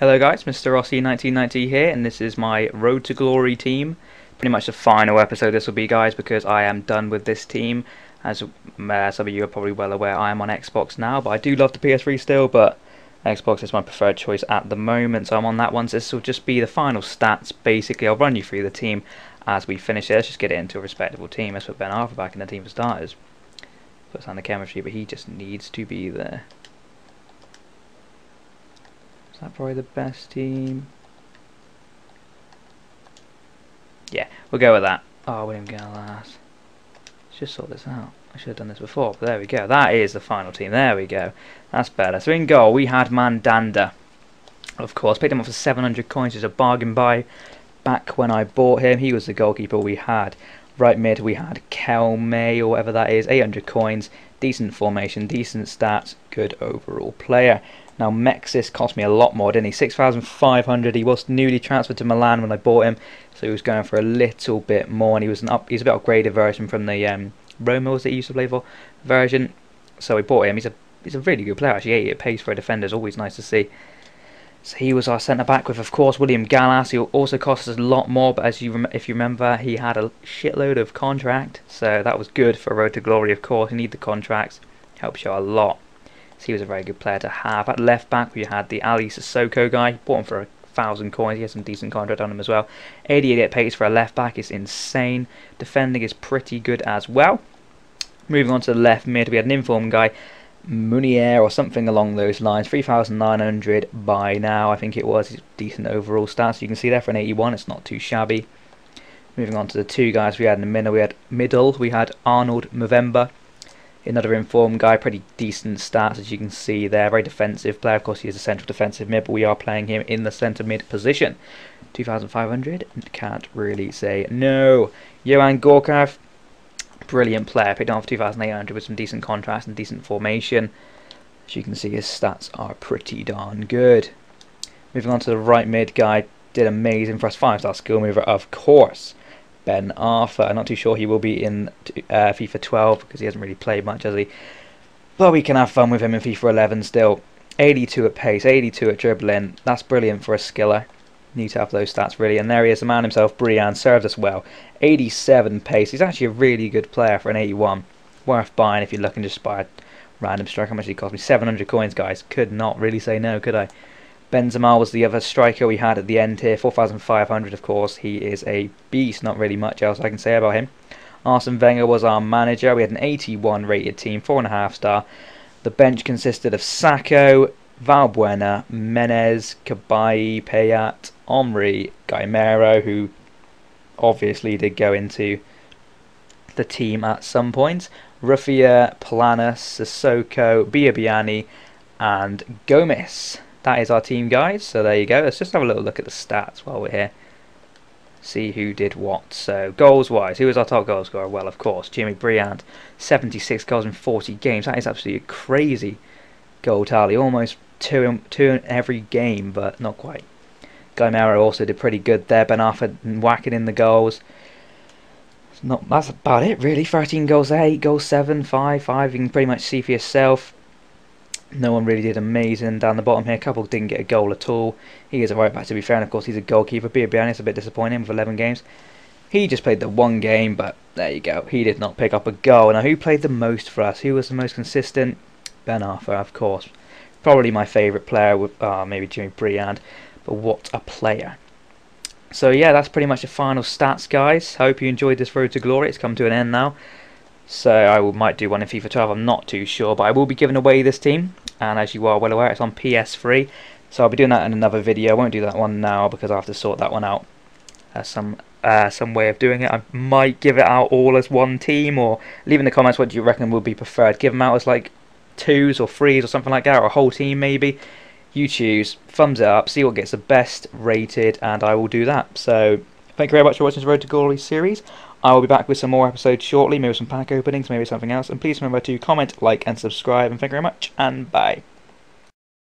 Hello guys, Mr. Rossi 1990 here, and this is my Road to Glory team. Pretty much the final episode this will be guys, because I am done with this team. As uh, some of you are probably well aware, I am on Xbox now, but I do love the PS3 still, but Xbox is my preferred choice at the moment, so I'm on that one. So this will just be the final stats, basically. I'll run you through the team as we finish it. Let's just get it into a respectable team. Let's put Ben Arfa back in the team for starters. Puts on the chemistry, but he just needs to be there. Probably the best team? Yeah, we'll go with that. Oh, William Gallas. Let's just sort this out. I should have done this before, but there we go. That is the final team. There we go. That's better. So in goal, we had Mandanda. Of course, picked him up for 700 coins. It's a bargain buy. Back when I bought him, he was the goalkeeper we had. Right mid, we had Kel May, or whatever that is. 800 coins. Decent formation, decent stats, good overall player. Now Mexès cost me a lot more, didn't he? 6,500. He was newly transferred to Milan when I bought him, so he was going for a little bit more. And he was an up, he's a bit upgraded version from the um, Roma was it he used to play for version. So we bought him. He's a he's a really good player. Actually, it pays for a defender. It's always nice to see. So he was our centre back with, of course, William Gallas. He also cost us a lot more, but as you if you remember, he had a shitload of contract, so that was good for Road to Glory. Of course, you need the contracts. Helps you a lot. So he was a very good player to have. At left back, we had the Aly Cissokho guy. Bought him for a thousand coins. He has some decent contract on him as well. 88 pace for a left back is insane. Defending is pretty good as well. Moving on to the left mid, we had an informed guy, Munier or something along those lines. 3,900 by now, I think it was. Decent overall stats. You can see there for an 81, it's not too shabby. Moving on to the two guys we had in the middle, we had middle, we had Arnold Mvuemba, Another informed guy, pretty decent stats as you can see there. Very defensive player. Of course, he is a central defensive mid, but we are playing him in the centre mid position. 2,500. Can't really say no. Yoann Gourcuff, brilliant player. Picked for 2,800 with some decent contrast and decent formation. As you can see, his stats are pretty darn good. Moving on to the right mid guy, did amazing for us. Five star skill mover, of course. Ben Arfa. I'm not too sure he will be in uh, FIFA 12 because he hasn't really played much, has he? But we can have fun with him in FIFA 11 still. 82 at pace, 82 at dribbling. That's brilliant for a skiller. Need to have those stats really. And there he is, the man himself, Briand, served us well. 87 pace. He's actually a really good player for an 81. Worth buying if you're looking just buy a random strike. How much did he cost me? 700 coins, guys. Could not really say no, could I? Benzema was the other striker we had at the end here, 4,500 of course. He is a beast, not really much else I can say about him. Arsene Wenger was our manager. We had an 81 rated team, 4.5 star. The bench consisted of Sacco, Valbuena, Menez, Cabaye, Payet, Omri, Gameiro, who obviously did go into the team at some point, Rufia, Planas, Sissoko, Biabiany, and Gomez that is our team, guys. So there you go. Let's just have a little look at the stats while we're here. See who did what. So goals-wise, who was our top goal scorer? Well, of course, Jimmy Briand. 76 goals in 40 games. That is absolutely crazy goal tally. Almost two in, two in every game, but not quite. Gameiro also did pretty good there. Ben Arfa whacking in the goals. Not, that's about it, really. 13 goals there, 8 goals, 7, 5, 5. You can pretty much see for yourself. No one really did amazing down the bottom here. Couple didn't get a goal at all. He is a right back to be fair, and of course he's a goalkeeper. Biabiany a bit disappointing with 11 games. He just played the one game, but there you go. He did not pick up a goal. Now, who played the most for us? Who was the most consistent? Ben Arfa, of course. Probably my favourite player, with uh, maybe Jimmy Briand. But what a player. So yeah, that's pretty much the final stats, guys. Hope you enjoyed this Road to Glory. It's come to an end now. So I will, might do one in FIFA 12, I'm not too sure. But I will be giving away this team and as you are well aware it's on PS3 so I'll be doing that in another video. I won't do that one now because I have to sort that one out. Uh, some uh, some way of doing it. I might give it out all as one team or leave in the comments what do you reckon would be preferred. Give them out as like twos or threes or something like that or a whole team maybe. You choose. Thumbs it up. See what gets the best rated and I will do that. So thank you very much for watching this Road to Glory series I will be back with some more episodes shortly, maybe some pack openings, maybe something else. And please remember to comment, like, and subscribe. And thank you very much, and bye.